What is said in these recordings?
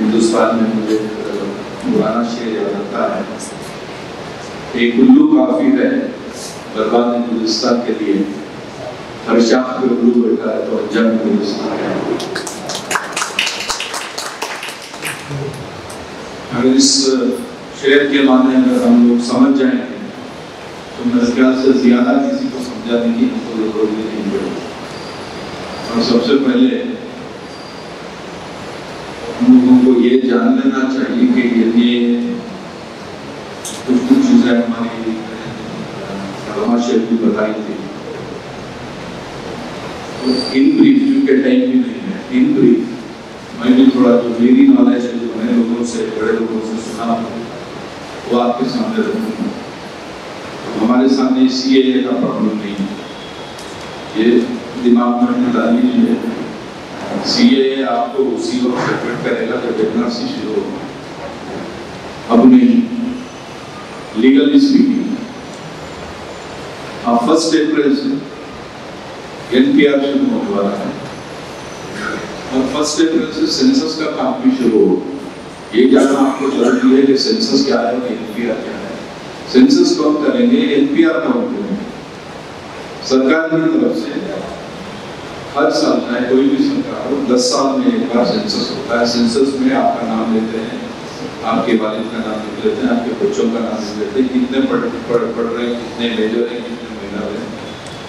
ہندوستان میں مجھے پرانا شعر یاد آتا ہے۔ ایک الو کافی ہے برباد ہندوستان کے لیے۔ ہر شاخ پہ الو بیٹھا ہے تو جنگ ہندوستان ہے اگر اس شعر کے معنی اگر ہم لوگ سمجھ جائیں تو میرے خیال سے زیادہ کسی کو سمجھا نہیں ہم کو ضرورت نہیں پڑے اور سب سے پہلے جان لینا چاہیے کہ یہ کچھ کچھ چیزیں ہماری علامہ شیخ بھی بتائی تھی ان بریف کیونکہ ٹائم بھی نہیں ہے، ان بریف میں بھی تھوڑا جو میری نالج ہے جو میں لوگوں سے، بڑے لوگوں سے سنا وہ آپ کے سامنے رکھوں گا۔ ہمارے سامنے سی اے کا پرابلم نہیں ہے۔ یہ دماغ میں تعلیم ہے۔ سی اے آپ کو اسی وقت ریفیکٹ کرے گا جب ایمرجنسی شروع ہوگا اب نہیں۔ لیگلی اسپیکنگ آپ فرسٹ اپریل سے این پی آر شروع ہونے والا ہے۔ اور فرسٹ اپریل سے سینسس کا کام بھی شروع ہوگا یہ جانا آپ کو ضروری ہے کہ سینسس کیا ہے اور این پی آر کیا ہے۔ سینسس کون کریں گے؟ این پی آر کون کریں گے؟ سرکار کی طرف سے ہر سال چاہے کوئی بھی سرکار ہو، دس سال میں ایک بار سینسس ہوتا ہے۔ سینسس میں آپ کا نام لیتے ہیں، آپ کے والد کا نام لکھ لیتے ہیں، آپ کے بچوں کا نام لکھ لیتے ہیں۔ کتنے پڑھ پڑھ پڑھ رہے ہیں، کتنے میجر ہیں، کتنے مہینہ ہیں۔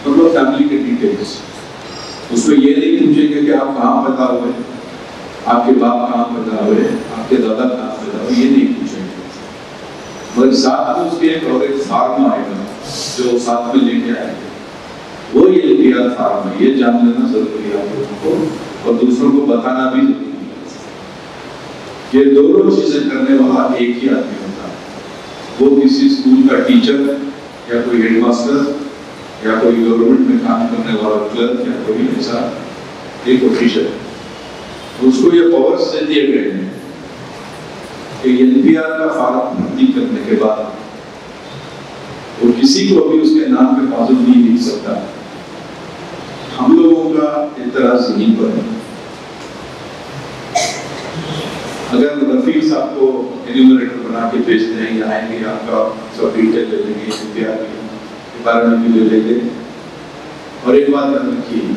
ہم لوگ فیملی کے ڈیٹیلس اس میں یہ نہیں پوچھیں گے کہ آپ کہاں پیدا ہوئے آپ کے باپ کہاں پیدا ہوئے آپ کے دادا کہاں پیدا ہوئے یہ نہیں پوچھیں۔ گے مگر ساتھ میں اس کے ایک اور ایک فارم آئے گا جو ساتھ میں لے کے آئے گا۔ وہ یہ احتیاط فارم ہے یہ جان لینا ضروری ہے اور دوسروں کو بتانا بھی ضروری ہے۔ یہ دونوں چیزیں کرنے والا ایک ہی آدمی ہوتا۔ ہے وہ کسی اسکول کا ٹیچر یا کوئی ہیڈ ماسٹر یا کوئی گورنمنٹ میں کام کرنے والا کلرک یا کوئی ایسا ایک آفیشل اس کو یہ پاورس سے دیے گئے ہیں کہ این پی آر کا فارم بھرتی کرنے کے بعد وہ کسی کو بھی اس کے نام پہ موضوع نہیں لکھ سکتا۔ لوگوں کا اعتراض نہیں پر اگر رفیق صاحب کو انیومریٹر بنا کے پیش دیں یا آئیں گے آپ کا سب ڈیٹیل لے لیں گے کے بارے میں بھی لے لیں گے۔ اور ایک بات یاد رکھیے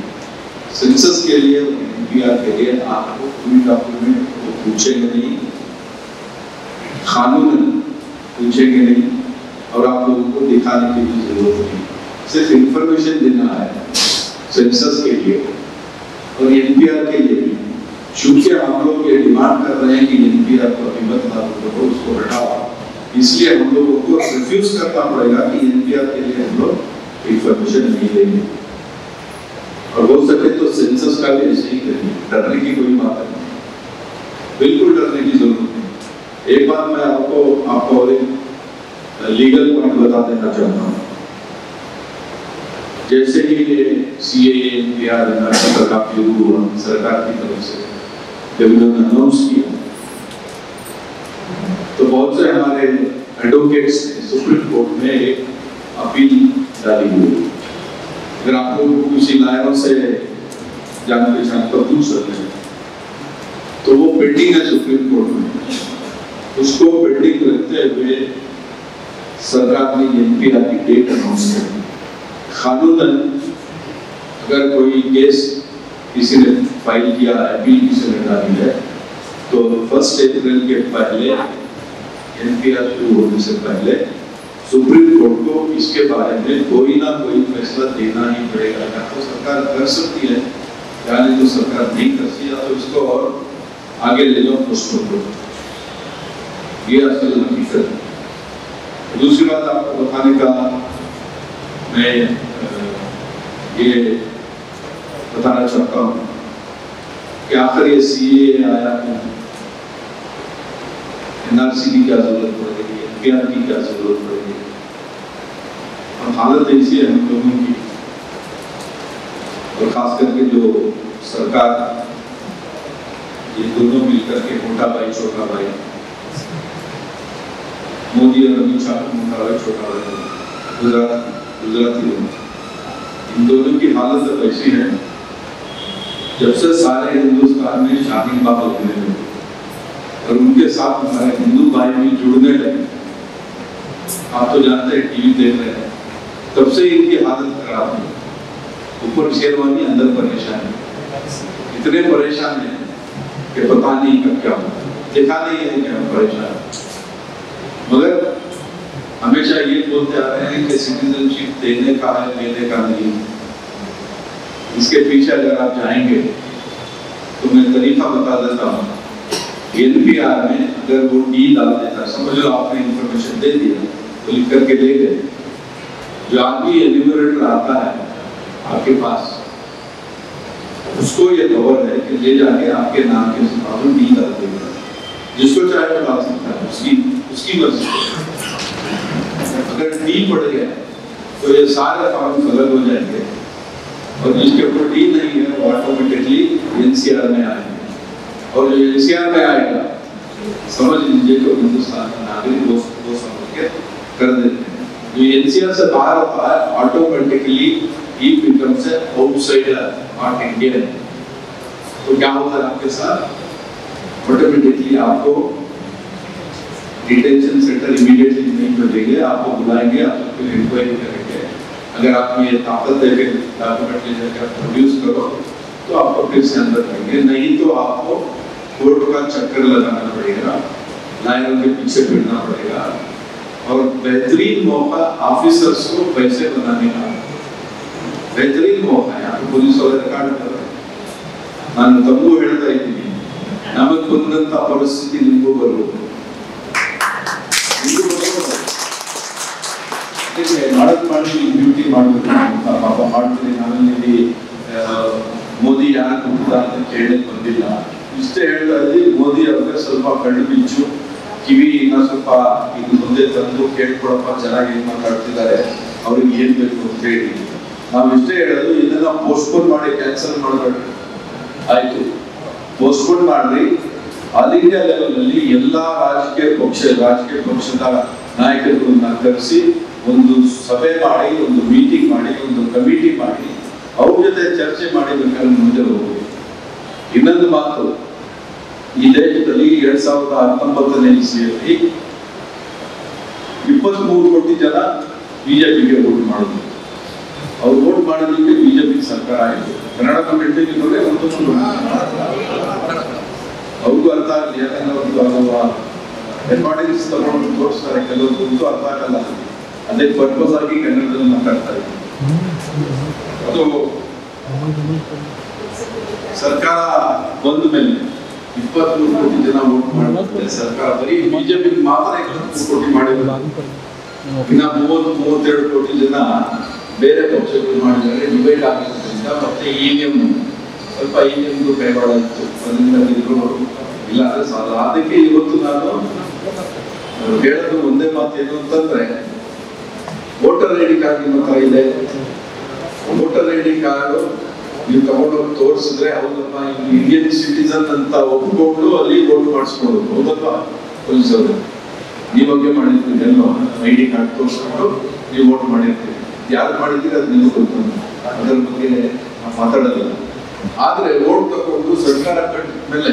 سینسس کے لیے این پی آر کے لیے آپ کو کوئی ڈاکومنٹ کو پوچھیں گے نہیں، قانون پوچھیں گے نہیں، اور آپ لوگوں کو دکھانے کی بھی ضرورت نہیں۔ صرف انفارمیشن دینا ہے۔ سینسس کے لیے اور این پی آر کے لیے چونکہ ہم لوگ یہ ڈیمانڈ کر رہے ہیں کہ این پی آر کو قیمت مت لاگو کرو اس کو ہٹاؤ۔ اس لیے ہم لوگوں کو ریفیوز کرنا پڑے گا کہ این پی آر کے لیے ہم لوگ انفارمیشن نہیں دیں گے۔ اور ہو سکے تو سینسس کا بھی ایسے ہی کریں ڈرنے کی کوئی بات نہیں۔ بالکل ڈرنے کی ضرورت نہیں۔ ایک بات میں آپ کو آپ کو اور لیگل پوائنٹ بتا دینا چاہتا ہوں۔ جیسے ہی یہ سی اے ان کے یاد ہے کا کافی دور ہوا سرکار کی طرف سے۔ جب انہوں نے اناؤنس کیا، تو بہت سے ہمارے ایڈوکیٹس سپریم کورٹ میں ایک اپیل ڈالی ہوئی اگر آپ کو کسی لائروں سے جان پہچان کا پوچھ سکتے ہیں۔ تو وہ پینڈنگ ہے سپریم کورٹ میں۔ اس کو پینڈنگ رکھتے ہوئے سرکار نے این پی آر کی ڈیٹ اناؤنس کر قانون اگر کوئی کیس کسی نے فائل کیا ہے اپیل کسی نے ڈالی ہے، تو فرسٹ اپریل کے پہلے این پی آر شروع ہونے سے پہلے سپریم کورٹ کو اس کے بارے میں کوئی نہ کوئی فیصلہ دینا ہی پڑے گا۔ یا تو سرکار کر سکتی ہے یا نہیں تو سرکار نہیں کر سکتی یا تو اس کو اور آگے لے جاؤ پوسٹوں کو یہ اصل حقیقت دوسری بات آپ کو بتانے کا میں یہ بتانا چاہتا ہوں کہ آخر یہ سی اے آیا کیوں این سی کی کیا ضرورت پڑ رہی ہے؟ پی آر کی کیا ضرورت پڑ رہی ہے؟ اور حالت ایسی ہے ہم لوگوں کی، اور خاص کر کے جو سرکار، یہ دونوں مل کر کے موٹا بھائی، چھوٹا بھائی، مودی اور امت شاہ موٹا بھائی، چھوٹا بھائی گجرات گجراتی ہوں ان دونوں کی حالت ایسی ہے۔ جب سے سارے ہندوستان میں شاہین باپ ہونے ہوئے اور ان کے ساتھ ہمارے ہندو بھائی بھی جڑنے لگے، آپ تو جانتے ہیں، ٹی وی دیکھ رہے ہیں۔ تب سے ان کی حالت خراب ہوئی۔ اوپر شیروانی اندر پریشان ہے اتنے پریشان ہیں کہ پتا نہیں کب کیا ہوتا دیکھا نہیں ہے کہ ہم پریشان مگر ہمیشہ یہ بولتے آ رہے ہیں کہ سٹیزن شپ دینے کا ہے، لینے کا نہیں۔ ہے اس کے پیچھے اگر آپ جائیں گے، تو میں طریقہ بتا دیتا ہوں۔ این پی آر میں اگر وہ ڈی ڈال دیتا سمجھ لو آپ نے انفارمیشن دے دیا تو لکھ کر کے لے گئے۔ جو آدمی ایلیوریٹر آتا ہے آپ کے پاس، اس کو یہ دور ہے کہ لے جا کے آپ کے نام کے سفاروں ڈی ڈال دے گا جس کو چاہے وہ ڈال سکتا ہے اس کی اس کی مرضی۔ اگر ڈی پڑ گیا تو یہ سارے فارم غلط ہو جائیں گے۔ اور جس کے اوپر نہیں ہے وہ آٹومیٹکلی این سی آر میں آئے گا اور جو این سی آر میں آئے گا، سمجھ لیجیے تو ہندوستان کا ناگرک وہ سمجھ کے کر دیتے ہیں۔ جو این سی آر سے باہر ہوتا ہے آٹومیٹکلی ہی بیکم سے آؤٹ سائڈر ناٹ انڈین تو کیا ہوتا ہے آپ کے ساتھ؟ آٹومیٹکلی آپ کو ڈیٹینشن سینٹر امیڈیٹلی نہیں گے، آپ کو بلائیں گے، آپ کو انکوائری کریں گے۔ اگر آپ کی یہ طاقت ہے کہ ڈاکومنٹ لے جا کے آپ پروڈیوس کرو تو آپ کو پھر سے اندر کریں گے۔ نہیں تو آپ کو کورٹ کا چکر لگانا پڑے گا لائنوں کے پیچھے پھرنا پڑے گا۔ اور بہترین موقع آفیسرس کو پیسے بنانے کا۔ بہترین موقع ہے، آپ پولیس والے ریکارڈ کر رہے ہیں۔ ನಾನು ತಪ್ಪು ಹೇಳ್ತಾ ಇದ್ದೀನಿ ನಮಗೆ ಬಂದಂಥ ಪರಿಸ್ಥಿತಿ ನಿಮಗೂ ಬರಬೇಕು ಮಾಡಬೇಕು ಅಂತ ಪಾಪ ಮಾಡ್ತೀನಿ ನಾನಲ್ಲಿ ಮೋದಿ ಯಾರು ಹುಟ್ಟಿದ ಅಂತ ಕೇಳಕ್ ಬಂದಿಲ್ಲ. ಇಷ್ಟೇ ಇದ್ವಿ ಮೋದಿ ಅವ್ರಿಗೆ ಸ್ವಲ್ಪ ಕಣ್ಣು ಬಿಚ್ಚು. ಕಿವಿ ಇನ್ನ ಸ್ವಲ್ಪ ಇದು ಮುಂದೆ ತಂದು ಕೇಳ್ಕೊಳಪ್ಪ, ಚೆನ್ನಾಗಿ ಏನ್ ಮಾತಾಡ್ತಿದ್ದಾರೆ, ಅವ್ರಿಗೆ ಏನ್ ಬೇಕು ಅಂತ ಹೇಳಿ. ನಾವು ಇಷ್ಟೇ ಹೇಳೋದು, ಇದನ್ನ ಪೋಸ್ಟ್ಪೋನ್ ಮಾಡಿ ಕ್ಯಾನ್ಸಲ್ ಮಾಡಬೇಡ್ರಿ. ಆಯ್ತು. ಪೋಸ್ಟ್ಪೋನ್ ಮಾಡ್ರಿ. ಆಲ್ ಇಂಡಿಯಾ ಲೆವೆಲ್ ಅಲ್ಲಿ ಎಲ್ಲಾ ರಾಜಕೀಯ ಪಕ್ಷ, ರಾಜಕೀಯ ಪಕ್ಷದ ನಾಯಕರುಗಳನ್ನ ಕರೆಸಿ ಒಂದು ಸಭೆ ಮಾಡಿ, ಒಂದು ಮೀಟಿಂಗ್ ಮಾಡಿ, ಒಂದು ಕಮಿಟಿ ಮಾಡಿ, ಅವ್ರ ಜೊತೆ ಚರ್ಚೆ ಮಾಡಿ ಬೇಕಾದ್ರೆ ಮುಂದೆ ಹೋಗ್ಬೋದು ಇನ್ನೊಂದು ಮಾತು, ಈ ದೇಶದಲ್ಲಿ ಎರಡ್ ಸಾವಿರದ ಹತ್ತೊಂಬತ್ತನೇ ಇಸ್ವಿಯಲ್ಲಿ ಇಪ್ಪತ್ಮೂರು ಕೋಟಿ ಜನ ಬಿಜೆಪಿಗೆ ವೋಟ್ ಮಾಡಿದ್ರು ಅವ್ರು ವೋಟ್ ಮಾಡೋದಕ್ಕೆ ಬಿಜೆಪಿ ಸರ್ಕಾರ ಆಯಿತು. ಕನ್ನಡ ಕಮಿಟಿಗೆ ಒಂದು ಅವ್ರಿಗೂ ಅರ್ಥ ಆಗಲಿ, ಯಾಕಂದ್ರೆ ಅವ್ರದ್ದು ರೆಕಾರ್ಡಿಂಗ್ಸ್ ತಗೊಂಡು ತೋರಿಸ್ತಾರೆ ಕೆಲವೊಂದು ಅರ್ಥ ಆಗಲ್ಲ. ಅದೇ ಪರ್ಪಸ್ ಆಗಿ ಕನ್ನಡದಲ್ಲಿ ಮಾತಾಡ್ತಾ ಇದ್ದಾರೆ ಅದು ಸರ್ಕಾರ ಬಂದ ಮೇಲೆ ಇಪ್ಪತ್ಮೂರು ಕೋಟಿ ಜನ ವೋಟ್ ಮಾಡಿದ್ರೆ ಸರ್ಕಾರ ಬರೀ ಬಿಜೆಪಿ ಮಾತ್ರ ಕೋಟಿ ಮಾಡಿದ್ರು ಇನ್ನ ಮೂವತ್ತು, ಮೂವತ್ತೆರಡು ಕೋಟಿ ಜನ ಬೇರೆ ಪಕ್ಷಗಳು ಮಾಡಿದ್ದಾರೆ, ಡಿವೈಡ್ ಆಗಿರೋದ್ರಿಂದ ಮತ್ತೆ ಇವಿಎಂ ಸ್ವಲ್ಪ ಇವಿಎಂ ಕೈವಾಡ ಇತ್ತು. ಅದರಿಂದ ಇಲ್ಲ ಅಂದ್ರೆ ಸಾಲ. ಅದಕ್ಕೆ ಇವತ್ತು ನಾನು ಹೇಳೋದು ಒಂದೇ ಮಾತು ಏನು ಅಂತಂದ್ರೆ ವೋಟರ್ ಐ ಡಿ ಕಾರ್ಡ್ ನಿಮ್ಮ ಹತ್ರ ಇದೆ. ವೋಟರ್ ಐ ಡಿ ಕಾರ್ಡ್ ನೀವು ತಗೊಂಡೋಗಿ ತೋರಿಸಿದ್ರೆ ಹೌದಪ್ಪ ಇಂಡಿಯನ್ ಸಿಟಿಸನ್ ಅಂತ ಒಪ್ಕೊಂಡು ಅಲ್ಲಿ ವೋಟ್ ಮಾಡಿಸ್ಕೊಂಡು ಹೌದಪ್ಪ ಪೊಲೀಸರು ಹಂಗೆ ಮಾಡಿರ್ತೀರಿ ಎಲ್ಲೋ ಐ ಡಿ ಕಾರ್ಡ್ ತೋರಿಸ್ಕೊಂಡು ನೀವು ವೋಟ್ ಮಾಡಿರ್ತೀರಿ. ಯಾರು ಮಾಡಿದ್ದೀರಿ ಅದು ನಿಮಗೆ ಗೊತ್ತು. ಅದರ ಬಗ್ಗೆ ಮಾತಾಡೋದಿಲ್ಲ. ಆದ್ರೆ ವೋಟ್ ತಗೊಂಡು ಸರ್ಕಾರ ಕಟ್ಟಿದ ಮೇಲೆ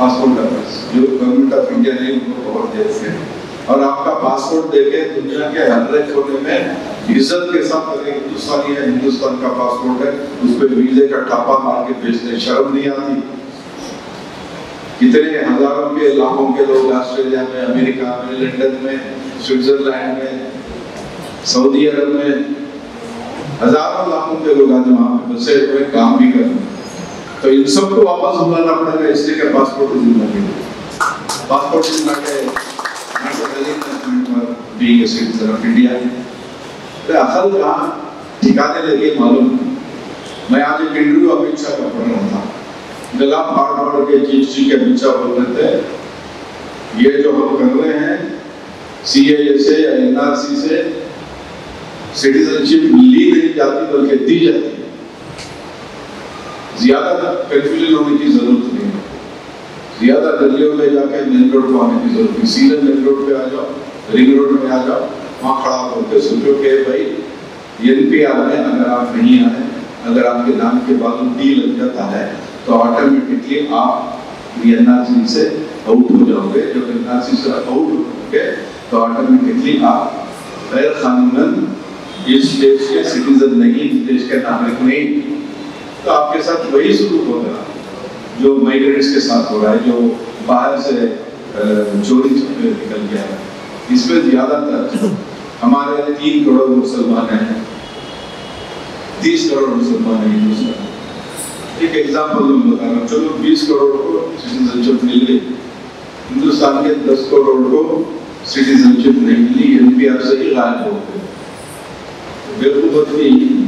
پاسپورٹ آفس جو گورنمنٹ آف انڈیا نے ان کو بہت دیر سے اور آپ کا پاسپورٹ دے کے دنیا کے ہر ایک کونے میں عزت کے ساتھ اگر ہندوستانی ہے ہندوستان کا پاسپورٹ ہے اس پہ ویزے کا ٹاپا مار کے بیچنے شرم نہیں آتی کتنے ہزاروں کے لاکھوں کے لوگ آسٹریلیا میں امریکہ میں لنڈن میں سوئٹزرلینڈ میں سعودی عرب میں ہزاروں لاکھوں کے لوگ آج وہاں پہ بسے ہوئے کام بھی کرتے ہیں تو ان سب کو واپس بلانا پڑے گا اس لیے کہ پاسپورٹ ذمہ کے پاسپورٹ ذمہ کے being a citizen of India تو اصل کہاں ٹھکانے لگے معلوم میں آج ایک انٹرویو امت شاہ کا پڑھ رہا تھا گلا پھاڑ پھاڑ کے چیز چی کے امت شاہ بول رہے تھے یہ جو ہم کر رہے ہیں سی اے اے سے یا این آر سی سے سٹیزن شپ لی نہیں جاتی بلکہ دی جاتی زیادہ کنفیوژن ہونے کی ضرورت نہیں ہے۔ زیادہ گلیوں میں جا کے مین روڈ کو آنے کی ضرورت نہیں۔ سیدھے مین روڈ پہ آ جاؤ، رنگ روڈ میں آ جاؤ، وہاں کھڑا ہو کے سوچو کہ بھائی این پی آر میں اگر آپ نہیں آئے، اگر آپ کے نام کے بعد ڈی لگ جاتا ہے، تو آٹومیٹکلی آپ این سی سے آؤٹ ہو جاؤ گے۔ جب این سی سے آؤٹ ہو گے، تو آٹومیٹکلی آپ غیر قانون اس دیش کے سٹیزن نہیں، اس دیش کے ناگرک نہیں۔ تو آپ کے ساتھ وہی سلوک ہوگا جو مائگریٹس کے ساتھ ہو رہا ہے، جو باہر سے چوری چھپے نکل گیا ہے اس میں زیادہ تر ہمارے تین کروڑ مسلمان ہیں۔ تیس کروڑ مسلمان ہیں ہندوستان ایک ایگزامپل میں بتا رہا ہوں۔ چلو، بیس کروڑ کو سٹیزن شپ مل گئی۔ ہندوستان کے دس کروڑ کو سٹیزن شپ نہیں ملی این پی آر سے ہی غائب ہو گئے۔ بیوقوف نہیں۔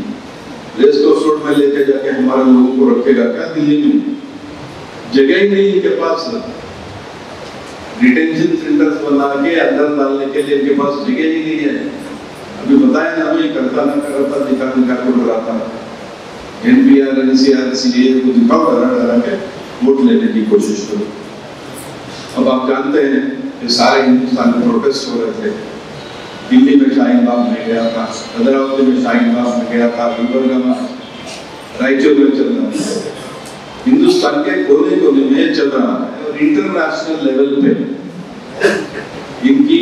ریس کو روڈ میں لے کے جا کے ہمارے لوگوں کو رکھے گا۔ کیا دلی میں جگہ ہی نہیں ان کے پاس؟ ڈیٹینشن سینٹرز بنا کے اندر ڈالنے کے لیے ان کے پاس جگہ ہی نہیں ہے۔ ابھی بتایا نا میں کرتا نہ کرتا دکھا دکھا کے ڈراتا N P R N C R C A کو دکھاؤ، ڈرا ڈرا کے ووٹ لینے کی کوشش کرو۔ اب آپ جانتے ہیں کہ سارے ہندوستان میں پروٹیسٹ ہو رہے تھے۔ دلی میں شاہین باغ میں گیا تھا حیدرآباد میں شاہین باغ میں گیا تھا، گلبرگہ میں رائچور میں چل رہا تھا ہندوستان کے کونے کونے میں چل رہا ہے اور انٹرنیشنل لیول پہ ان کی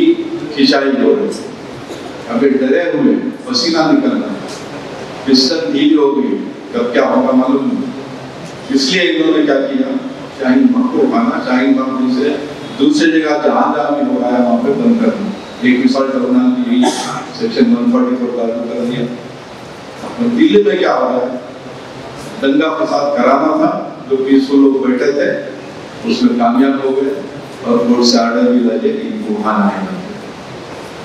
کھچائی ہو رہی ہے ابھی ڈرے ہوئے پسینہ نکلنا پسٹن ڈھیل ہو گئی کب کیا ہوگا معلوم نہیں اس لیے انہوں نے کیا کیا شاہین باغ کو کھانا شاہین باغ سے دوسری جگہ جہاں جہاں بھی ہو رہا ہے وہاں پہ بند کرنا ایک مثال ٹرمینل کی یہی سیکشن 144 لاگو کر دیا دلی میں کیا ہو رہا ہے دنگا فساد کرانا تھا، جو پیسفل لوگ بیٹھے تھے، اس میں کامیاب ہو گئے اور کورٹ سے آرڈر بھی لگے کہ ان کو وہاں آئے گا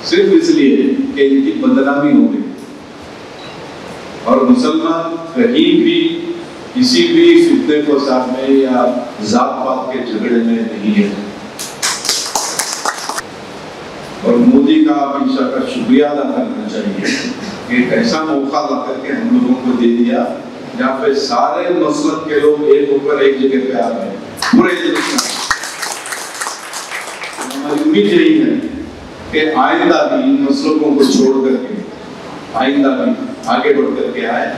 صرف اس لیے کہ ان کی بدنامی ہو گئی۔ اور مسلمان کہیں بھی، کسی بھی فتنے فساد میں یا ذات پات کے جھگڑے میں نہیں ہے۔ اور مودی کا امت شاہ کا شکریہ ادا کرنا چاہیے کہ ایک ایسا موقع لا کر کے ہم لوگوں کو دے دیا جہاں پہ سارے مسلک کے لوگ ایک اوپر ایک جگہ پہ آ رہے ہیں۔ پورے ہندوستان ہماری امید یہی ہے کہ آئندہ بھی ان مسلکوں کو چھوڑ کر کے، آئندہ بھی آگے بڑھ کر کے آئے،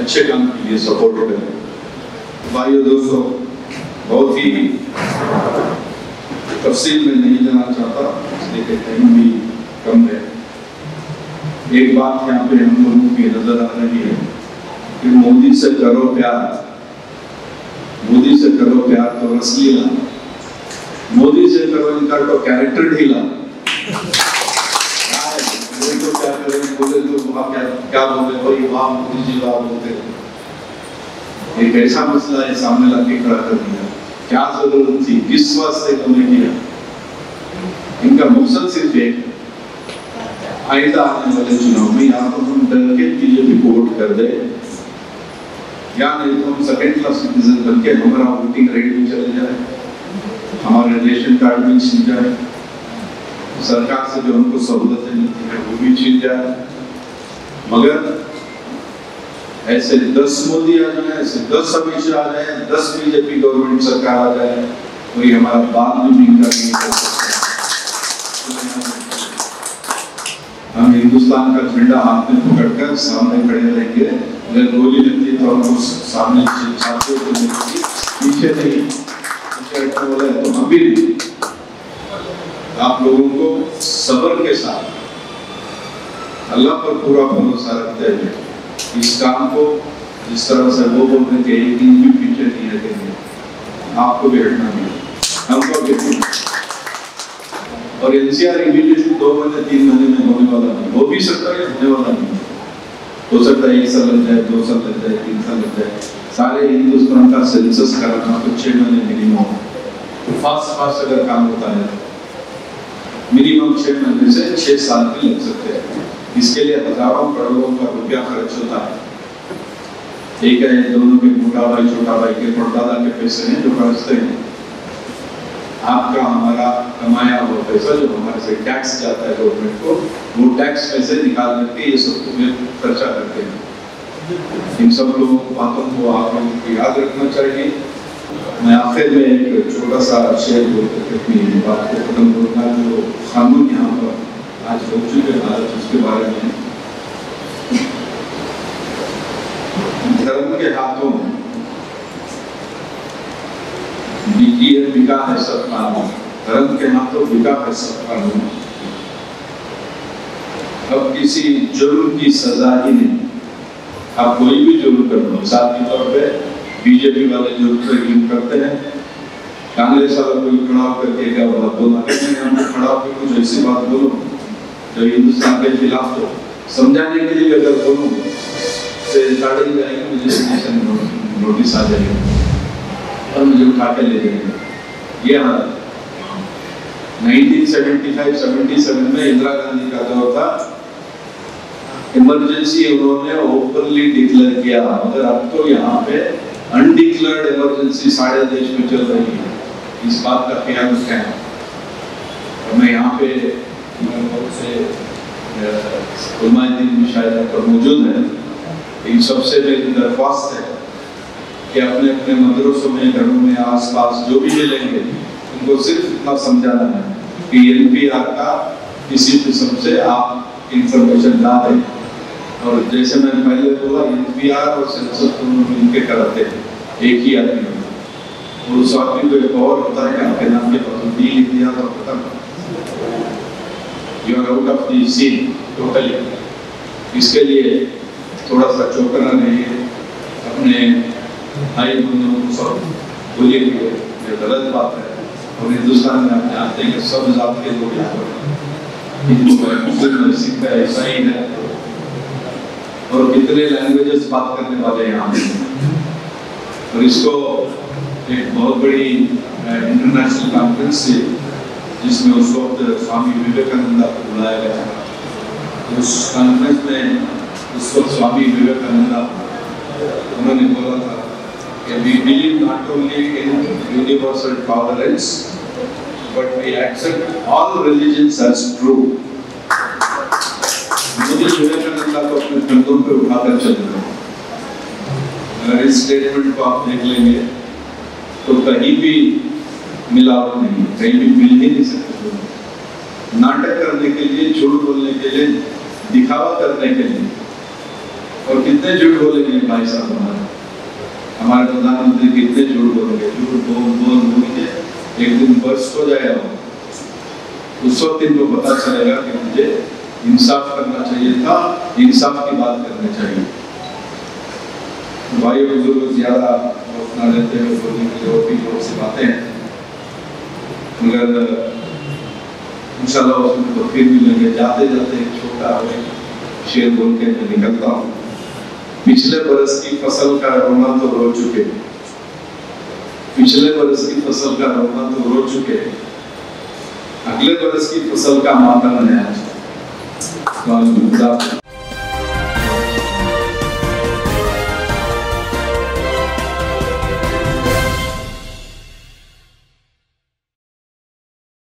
اچھے کام کے لیے سپورٹ کریں۔ بھائیو دوستو، بہت ہی تفصیل میں نہیں جانا چاہتا اس لیے کہ ٹائم بھی کم ہے۔ ایک بات یہاں پہ ہم لوگوں کی نظر آ رہی ہے۔ کہ مودی سے کرو پیار۔ مودی سے کرو پیار تو رس لیلا مودی سے کرو ان کا تو کیریکٹر ڈھیلا۔ تو کیا کریں؟ بولے تو وہاں کیا بولے؟ وہی وہاں مودی جی وہاں بولتے ایک ایسا مسئلہ ہے، سامنے لا کے کھڑا کر دیا۔ کیا ضرورت تھی؟ کس واسطے تم نے کیا۔ ان کا مقصد صرف ایک۔ آئندہ آنے والے چناؤ میں ہم ڈر کے بی جے پی کو ووٹ کر دے یا نہیں تو ہم سیکنڈ کلاس سٹیزن بن کے ہمارا ووٹنگ ریٹ بھی چلے جائے ہمارے ریشن کارڈ بھی چھین جائے سرکار سے جو ہم کو سہولتیں ملتی ہیں وہ بھی چھین جائے مگر ایسے دس مودی آ جائیں، ایسے دس ہمیشہ آ جائیں، دس بی جے پی گورنمنٹ سرکار آ جائے کوئی ہمارا بات بھی نہیں کر نہیں کر ہم ہندوستان کا جھنڈا ہاتھ میں پکڑ کر سامنے کھڑے رہیں گے۔ اگر گولی لگتی تو ہم اس سامنے چھاتیوں کو لیں گے پیچھے نہیں پیچھے ہٹنے والا ہے تو ہم بھی نہیں۔ آپ لوگوں کو صبر کے ساتھ اللہ پر پورا بھروسہ رکھتے ہوئے اس کام کو جس طرح سے وہ بول رہے کہ ایک دن بھی پیچھے نہیں رکھیں گے، آپ کو بھی ہٹنا نہیں ہم کو بھی اور این سی آر ایک امیڈیٹلی دو مہینے، تین مہینے میں ہونے والا نہیں ہو بھی سکتا ہے ہونے والا نہیں۔ ہو سکتا ہے ایک سال لگ جائے دو سال لگ جائے تین سال لگ جائے سارے ہندوستان کا سینسس کرانا تو چھ مہینے منیمم فاسٹ فاسٹ اگر کام ہوتا ہے منیمم چھ مہینے سے چھ سال بھی لگ سکتے ہیں۔ اس کے لیے ہزاروں کروڑوں کا روپیہ خرچ ہوتا ہے۔ ایک ہے، دونوں کے موٹا بھائی، چھوٹا بھائی کے پردادا کے پیسے ہیں جو خرچتے ہیں۔ آپ کا ہمارا کمایا ہوا پیسہ جو ہمارے سے ٹیکس جاتا ہے گورنمنٹ کو وہ ٹیکس پیسے نکال کر کے یہ سب کو خرچہ کرتے ہیں ان سب لوگوں باتوں کو آپ لوگوں کو یاد رکھنا چاہیے میں آخر میں ایک چھوٹا سا شعر بول کر اپنی بات کو ختم کروں گا جو قانون یہاں پر آج ہو چکے حالت اس کے بارے میں دھرم کے ہاتھوں میں بکی ہے سب قانون دھرم کے ہاتھوں بکا ہے سب قانون اب کسی جرم کی سزا ہی نہیں آپ کوئی بھی جرم کر لو مثال کے طور پہ بی جے پی والے جرم پہ جرم کرتے ہیں کانگریس والا کوئی کھڑا ہو کر کے کیا بات بولنا کہتے ہم کھڑا ہو کے کچھ ایسی بات بولو جو ہندوستان کے خلاف ہو سمجھانے کے لیے اگر بولوں سے گاڑی جائے گی مجھے نوٹس آ جائے گا اور مجھے اٹھا کے لے جائیں گے یہ حالت nineteen seventy five seventy seven میں اندرا گاندھی کا دور تھا ایمرجنسی انہوں نے اوپنلی ڈکلیئر کیا مگر اب تو یہاں پہ انڈکلیئرڈ ایمرجنسی سارے دیش میں چل رہی ہے اس بات کا خیال رکھیں اور میں یہاں پہ بہت سے علماء دین مشاہدہ پر موجود ہیں ان سب سے میری درخواست ہے کہ اپنے اپنے مدرسوں میں گھروں میں، آس پاس جو بھی ملیں گے، ان کو صرف اتنا سمجھانا ہے کہ این پی آر کا کسی قسم سے آپ انفارمیشن نہ دیں۔ اور جیسے میں نے پہلے بولا این پی آر اور سینسر دونوں مل کے کراتے ہیں۔ ایک ہی آدمی اور اس آدمی کو ایک اور ہوتا ہے کہ آپ کے نام کے پتوں ڈی لکھ دیا تو ختم you are out of the scene totally اس کے لیے تھوڑا سا چوکنا رہیے اپنے بھائی بندوں کو سب بولیے کہ یہ غلط بات ہے اور ہندوستان میں آپ جانتے ہیں کہ سب ذات کے لوگ یہاں پر ہندو ہے، مسلم ہے سکھ ہے، عیسائی ہے۔ اور کتنے لینگویجز بات کرنے والے یہاں ہیں اور اس کو ایک بہت بڑی انٹرنیشنل کانفرنس تھی جس میں اس وقت سوامی وویکانندا کو بلایا گیا اس کانفرنس میں اس وقت سوامی وویکانندا انہوں نے بولا تھا کہ we believe not only in universal tolerance but we accept all religions as true. Modi وویکانندا کو اپنے کندھوں پہ اٹھا کر چل رہے اگر اس اسٹیٹمنٹ کو آپ دیکھ لیں گے تو کہیں بھی ملاوٹ نہیں کہیں بھی مل ہی نہیں سکتے ناٹک کرنے کے لیے جھوٹ بولنے کے لیے دکھاوا کرنے کے لیے اور کتنے جھوٹ بولیں گے بھائی صاحب ہمارے ہمارے پردھان منتری کتنے جھوٹ بولیں گے جھوٹ بول بول بول کے ایک دن برس ہو جائے گا اس وقت ان کو پتا چلے گا کہ مجھے انصاف کرنا چاہیے تھا، انصاف کی بات کرنا چاہیے۔ بھائی بزرگ زیادہ وقت نہ لیتے ہوئے بولنے کے لیے اور بھی بہت سی باتیں ہیں۔ مگر انشاءاللہ اس میں تو پھر ملیں گے جاتے جاتے ایک چھوٹا ہوئے شیر بول کے میں نکلتا ہوں۔ پچھلے برس کی فصل کا رونا تو رو چکے۔ پچھلے برس کی فصل کا رونا تو رو چکے۔ اگلے برس کی فصل کا ماتم ہے۔